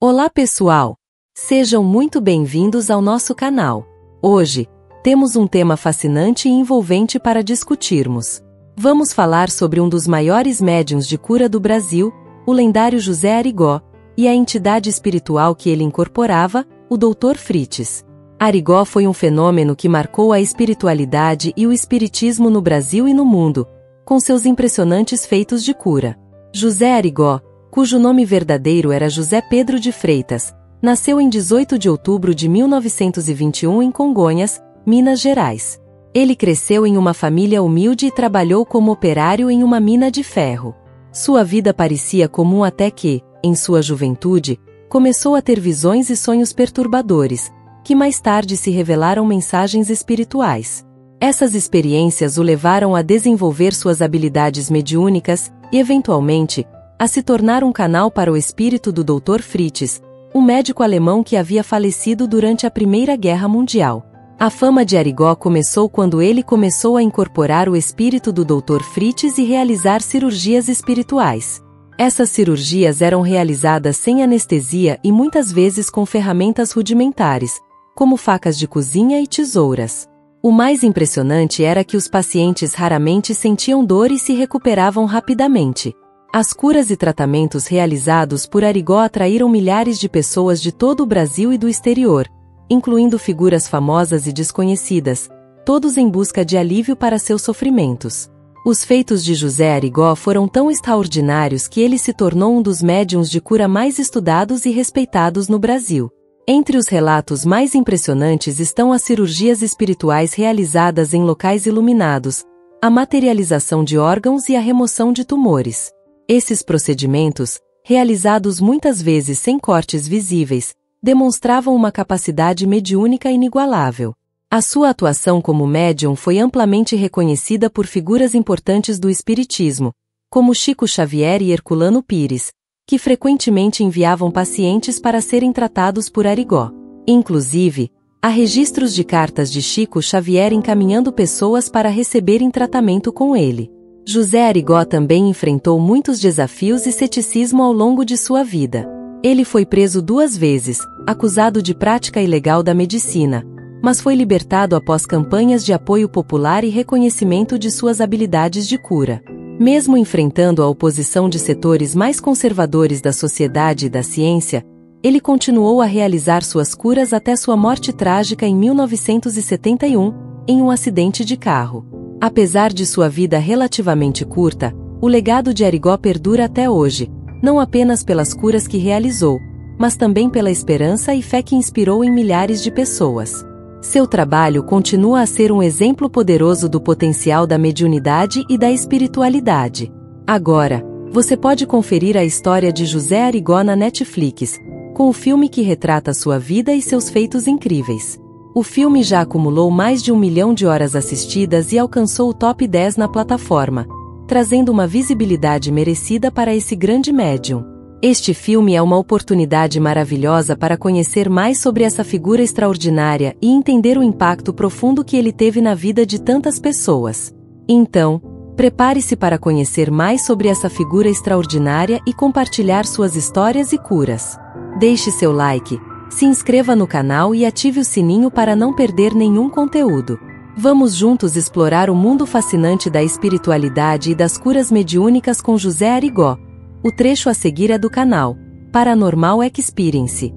Olá pessoal! Sejam muito bem-vindos ao nosso canal. Hoje, temos um tema fascinante e envolvente para discutirmos. Vamos falar sobre um dos maiores médiums de cura do Brasil, o lendário José Arigó, e a entidade espiritual que ele incorporava, o Dr. Frites. Arigó foi um fenômeno que marcou a espiritualidade e o espiritismo no Brasil e no mundo, com seus impressionantes feitos de cura. José Arigó, cujo nome verdadeiro era José Pedro de Freitas, nasceu em 18 de outubro de 1921 em Congonhas, Minas Gerais. Ele cresceu em uma família humilde e trabalhou como operário em uma mina de ferro. Sua vida parecia comum até que, em sua juventude, começou a ter visões e sonhos perturbadores, que mais tarde se revelaram mensagens espirituais. Essas experiências o levaram a desenvolver suas habilidades mediúnicas e, eventualmente, a se tornar um canal para o espírito do Dr. Fritz, um médico alemão que havia falecido durante a Primeira Guerra Mundial. A fama de Arigó começou quando ele começou a incorporar o espírito do Dr. Fritz e realizar cirurgias espirituais. Essas cirurgias eram realizadas sem anestesia e muitas vezes com ferramentas rudimentares, como facas de cozinha e tesouras. O mais impressionante era que os pacientes raramente sentiam dor e se recuperavam rapidamente. As curas e tratamentos realizados por Arigó atraíram milhares de pessoas de todo o Brasil e do exterior, incluindo figuras famosas e desconhecidas, todos em busca de alívio para seus sofrimentos. Os feitos de José Arigó foram tão extraordinários que ele se tornou um dos médiums de cura mais estudados e respeitados no Brasil. Entre os relatos mais impressionantes estão as cirurgias espirituais realizadas em locais iluminados, a materialização de órgãos e a remoção de tumores. Esses procedimentos, realizados muitas vezes sem cortes visíveis, demonstravam uma capacidade mediúnica inigualável. A sua atuação como médium foi amplamente reconhecida por figuras importantes do espiritismo, como Chico Xavier e Herculano Pires, que frequentemente enviavam pacientes para serem tratados por Arigó. Inclusive, há registros de cartas de Chico Xavier encaminhando pessoas para receberem tratamento com ele. José Arigó também enfrentou muitos desafios e ceticismo ao longo de sua vida. Ele foi preso duas vezes, acusado de prática ilegal da medicina, mas foi libertado após campanhas de apoio popular e reconhecimento de suas habilidades de cura. Mesmo enfrentando a oposição de setores mais conservadores da sociedade e da ciência, ele continuou a realizar suas curas até sua morte trágica em 1971, em um acidente de carro. Apesar de sua vida relativamente curta, o legado de Arigó perdura até hoje, não apenas pelas curas que realizou, mas também pela esperança e fé que inspirou em milhares de pessoas. Seu trabalho continua a ser um exemplo poderoso do potencial da mediunidade e da espiritualidade. Agora, você pode conferir a história de José Arigó na Netflix, com o filme que retrata sua vida e seus feitos incríveis. O filme já acumulou mais de um milhão de horas assistidas e alcançou o top 10 na plataforma, trazendo uma visibilidade merecida para esse grande médium. Este filme é uma oportunidade maravilhosa para conhecer mais sobre essa figura extraordinária e entender o impacto profundo que ele teve na vida de tantas pessoas. Então, prepare-se para conhecer mais sobre essa figura extraordinária e compartilhar suas histórias e curas. Deixe seu like, se inscreva no canal e ative o sininho para não perder nenhum conteúdo. Vamos juntos explorar o mundo fascinante da espiritualidade e das curas mediúnicas com José Arigó. O trecho a seguir é do canal Paranormal Experience.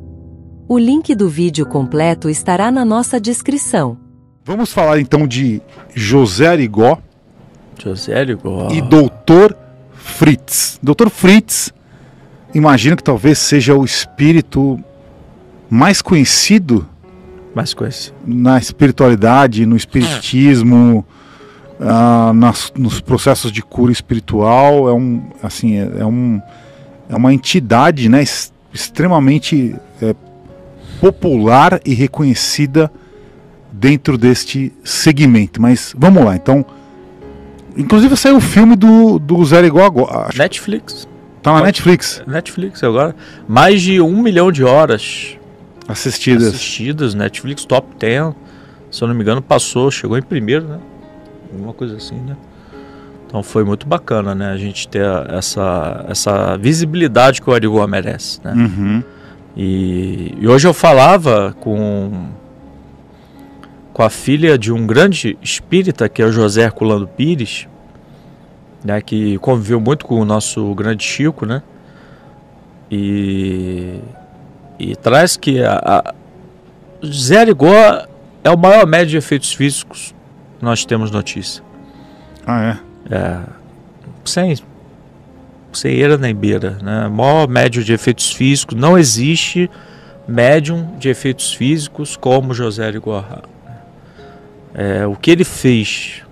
O link do vídeo completo estará na nossa descrição. Vamos falar então de José Arigó. José Arigó. E Doutor Fritz. Doutor Fritz, imagino que talvez seja o espírito mais conhecido mais conhecido. na espiritualidade, no espiritismo, uh, nas, nos processos de cura espiritual. É um, assim, é, é um, é uma entidade, né, extremamente é, popular e reconhecida dentro deste segmento. Mas vamos lá, então. Inclusive saiu o filme do, do Zé Igual agora. Netflix. Tá na Pode, Netflix. Netflix agora. Mais de um milhão de horas Assistidas. Assistidas, Netflix Top 10. Se eu não me engano, passou, chegou em primeiro, né? Alguma coisa assim, né? Então foi muito bacana, né? A gente ter essa, essa visibilidade que o Arigó merece, né? Uhum. E, e hoje eu falava com com a filha de um grande espírita que é o José Herculano Pires, né, que conviveu muito com o nosso grande Chico, né? E, e traz que a, a Zé Arigó é o maior médio de efeitos físicos que nós temos notícia. Ah, é? É. Sem, sem eira nem beira, né? O maior médio de efeitos físicos. Não existe médium de efeitos físicos como José Arigó. É, o que ele fez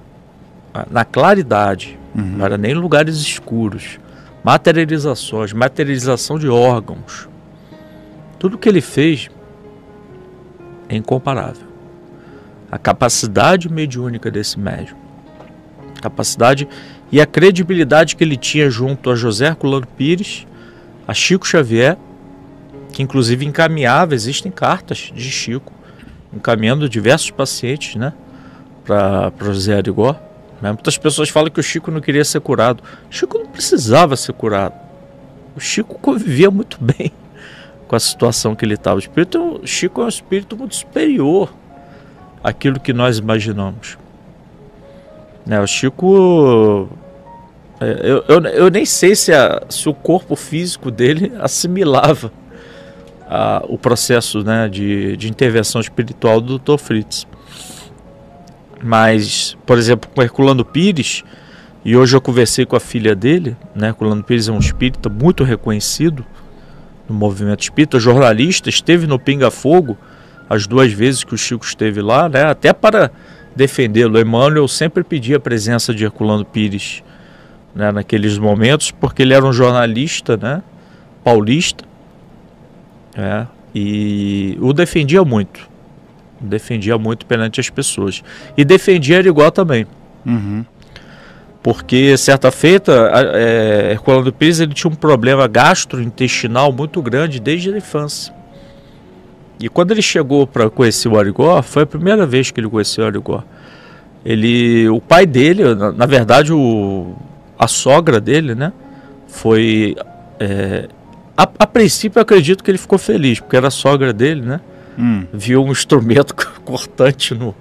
na claridade, uhum. não era nem lugares escuros, materializações, materialização de órgãos. Tudo que ele fez é incomparável. A capacidade mediúnica desse médium, capacidade e a credibilidade que ele tinha junto a José Herculano Pires, a Chico Xavier, que inclusive encaminhava, existem cartas de Chico, encaminhando diversos pacientes, né, para José Arigó. Né? Muitas pessoas falam que o Chico não queria ser curado. Chico não precisava ser curado. O Chico convivia muito bem com a situação que ele estava. O espírito, o Chico é um espírito muito superior àquilo que nós imaginamos. Né? O Chico. É, eu, eu, eu nem sei se, a, se o corpo físico dele assimilava a, o processo né, de, de intervenção espiritual do Dr. Fritz. Mas, por exemplo, com Herculano Pires, e hoje eu conversei com a filha dele, né? Herculano Pires é um espírita muito reconhecido no movimento espírita, jornalista, esteve no Pinga Fogo as duas vezes que o Chico esteve lá, né? Até para defendê-lo. Emmanuel sempre pedia a presença de Herculano Pires né, naqueles momentos, porque ele era um jornalista, né? Paulista, é, e o defendia muito defendia muito perante as pessoas. E defendia igual também. Uhum. Porque certa feita, é, Herculano Pires ele tinha um problema gastrointestinal muito grande desde a infância. E quando ele chegou para conhecer o Arigó, foi a primeira vez que ele conheceu o Arigó. Ele, o pai dele, na, na verdade, o, a sogra dele, né, foi é, a, a, princípio eu acredito que ele ficou feliz, porque era a sogra dele, né? hum. viu um instrumento cortante no,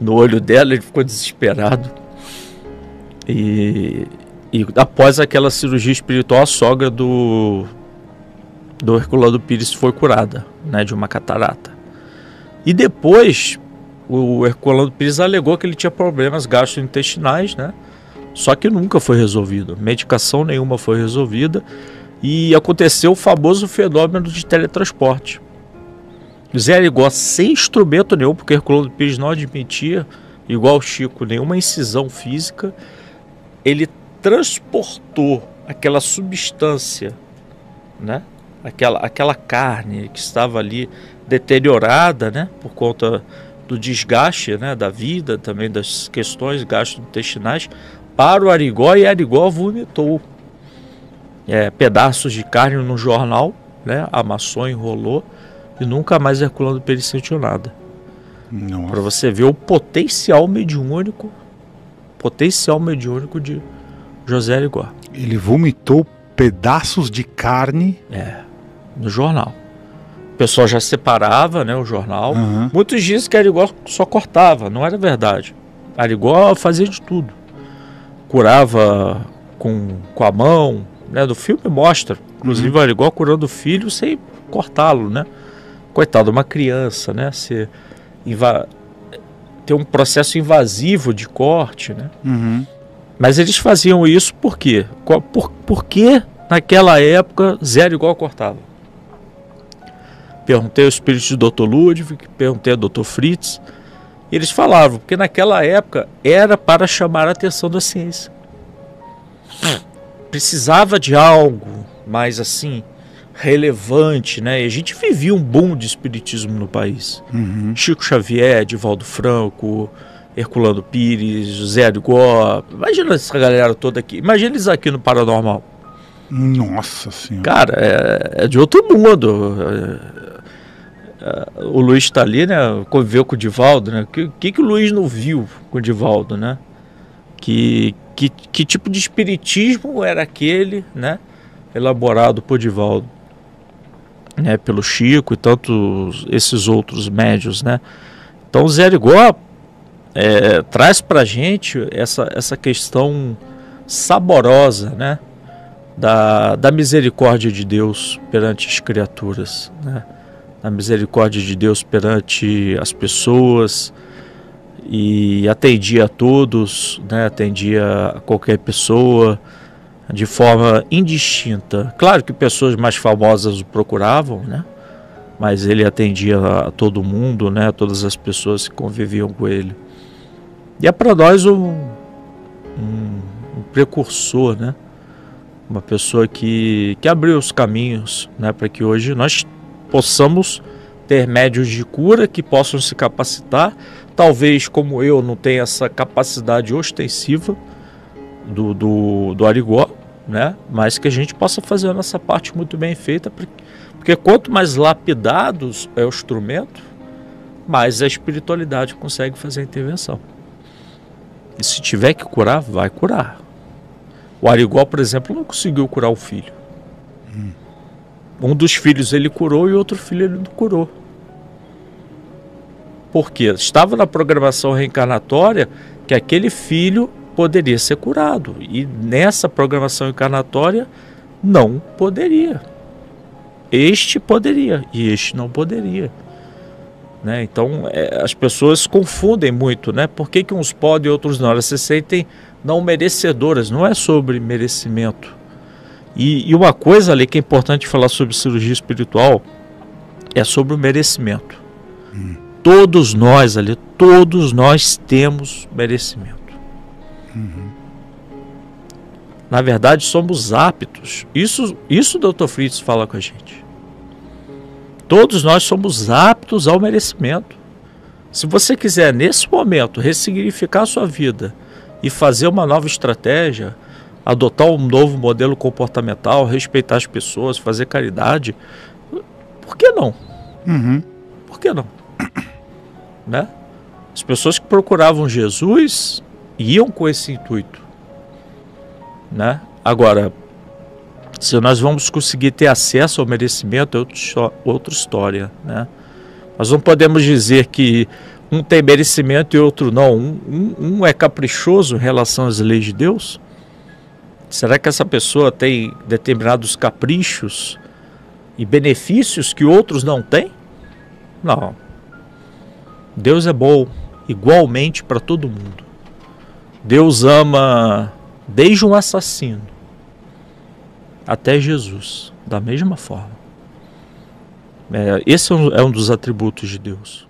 no olho dela, ele ficou desesperado. E, e após aquela cirurgia espiritual, a sogra do, do Herculano Pires foi curada né, de uma catarata. E depois, o Herculano Pires alegou que ele tinha problemas gastrointestinais, né? Só que nunca foi resolvido. Medicação nenhuma foi resolvida. E aconteceu o famoso fenômeno de teletransporte. Zé Arigó sem instrumento nenhum, porque Herculano Pires não admitia, igual Chico, nenhuma incisão física. Ele transportou aquela substância, né? Aquela, aquela carne que estava ali deteriorada, né? Por conta do desgaste, né? Da vida, também das questões gastrointestinais, para o Arigó e Arigó vomitou é, pedaços de carne no jornal, né? Amassou, enrolou e nunca mais Herculano Pires sentiu nada. Para você ver o potencial mediúnico, potencial mediúnico de José Arigó. Ele vomitou pedaços de carne. É, no jornal. O pessoal já separava, né, o jornal. Uhum. Muitos dizem que Arigó só cortava, não era verdade. Arigó fazia de tudo. Curava com, com a mão, né, do filme mostra. Inclusive uhum. Arigó curando o filho sem cortá-lo, né? coitado, uma criança, né? Se. Ter um processo invasivo de corte, né? Uhum. Mas eles faziam isso por quê? Por, por que naquela época zero igual cortava? Perguntei ao espírito do Dr. Ludwig, perguntei ao Dr. Fritz. E eles falavam, porque naquela época era para chamar a atenção da ciência. Precisava de algo mais assim, relevante, né? E a gente vivia um boom de espiritismo no país. Uhum. Chico Xavier, Edivaldo Franco, Herculano Pires, José Arigó. Imagina essa galera toda aqui. Imagina eles aqui no Paranormal. Nossa Senhora. Cara, é, é de outro mundo. É, é, o Luiz está ali, né? Conviveu com o Divaldo, né? O que, que, que o Luiz não viu com o Divaldo, né? Que, que, que tipo de espiritismo era aquele, né? Elaborado por Divaldo. Né, pelo Chico e tantos esses outros médios, né? Então Zé Arigó é, traz para gente essa, essa questão saborosa, né? Da, da misericórdia de Deus perante as criaturas, né? Da misericórdia de Deus perante as pessoas e atendia a todos, né? Atendia a qualquer pessoa de forma indistinta. Claro que pessoas mais famosas o procuravam, né? Mas ele atendia a todo mundo, né? Todas as pessoas que conviviam com ele. E é para nós um, um, um, precursor, né? Uma pessoa que, que abriu os caminhos, né? Para que hoje nós possamos ter médios de cura que possam se capacitar. Talvez, como eu, não tenha essa capacidade ostensiva, do, do, do Arigó, né? mas que a gente possa fazer a nossa parte muito bem feita, porque quanto mais lapidados é o instrumento, mais a espiritualidade consegue fazer a intervenção. E se tiver que curar, vai curar. O Arigó, por exemplo, não conseguiu curar o filho. Hum. Um dos filhos ele curou e outro filho ele não curou. Porque estava na programação reencarnatória que aquele filho poderia ser curado. E nessa programação encarnatória, não poderia. Este poderia e este não poderia. Né? Então é, as pessoas confundem muito, né? Por que, que uns podem e outros não? Elas se sentem não merecedoras, não é sobre merecimento. E, e uma coisa ali que é importante falar sobre cirurgia espiritual é sobre o merecimento. Hum. Todos nós ali, todos nós temos merecimento. Uhum. Na verdade, somos aptos. Isso, isso o Dr. Fritz fala com a gente. Todos nós somos aptos ao merecimento. Se você quiser, nesse momento, ressignificar a sua vida e fazer uma nova estratégia, adotar um novo modelo comportamental, respeitar as pessoas, fazer caridade, por que não? Uhum. Por que não? né? As pessoas que procuravam Jesus iam com esse intuito, né? Agora, se nós vamos conseguir ter acesso ao merecimento, é outra história, né? Nós não podemos dizer que um tem merecimento e outro não. Um, um, um é caprichoso em relação às leis de Deus? Será que essa pessoa tem determinados caprichos e benefícios que outros não têm? Não. Deus é bom igualmente para todo mundo. Deus ama desde um assassino até Jesus, da mesma forma. É, esse é um, é um dos atributos de Deus.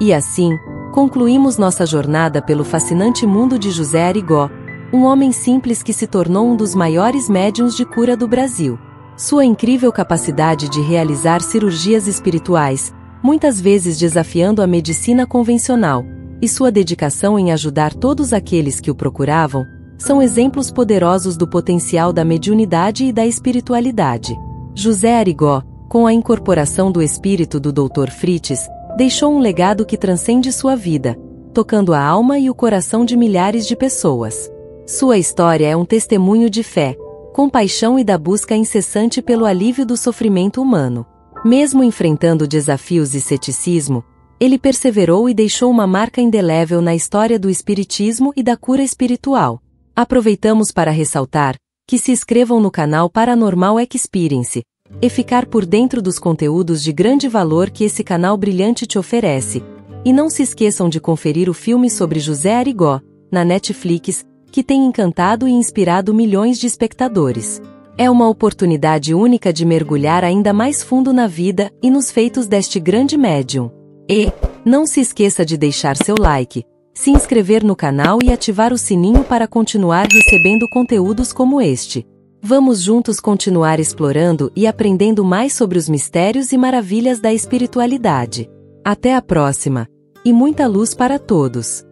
E assim, concluímos nossa jornada pelo fascinante mundo de José Arigó, um homem simples que se tornou um dos maiores médiums de cura do Brasil. Sua incrível capacidade de realizar cirurgias espirituais, muitas vezes desafiando a medicina convencional, e sua dedicação em ajudar todos aqueles que o procuravam, são exemplos poderosos do potencial da mediunidade e da espiritualidade. José Arigó, com a incorporação do espírito do Dr. Frites, deixou um legado que transcende sua vida, tocando a alma e o coração de milhares de pessoas. Sua história é um testemunho de fé, compaixão e da busca incessante pelo alívio do sofrimento humano. Mesmo enfrentando desafios e ceticismo, ele perseverou e deixou uma marca indelével na história do espiritismo e da cura espiritual. Aproveitamos para ressaltar que se inscrevam no canal Paranormal Experience e ficar por dentro dos conteúdos de grande valor que esse canal brilhante te oferece. E não se esqueçam de conferir o filme sobre José Arigó, na Netflix, que tem encantado e inspirado milhões de espectadores. É uma oportunidade única de mergulhar ainda mais fundo na vida e nos feitos deste grande médium. E, não se esqueça de deixar seu like, se inscrever no canal e ativar o sininho para continuar recebendo conteúdos como este. Vamos juntos continuar explorando e aprendendo mais sobre os mistérios e maravilhas da espiritualidade. Até a próxima! E muita luz para todos!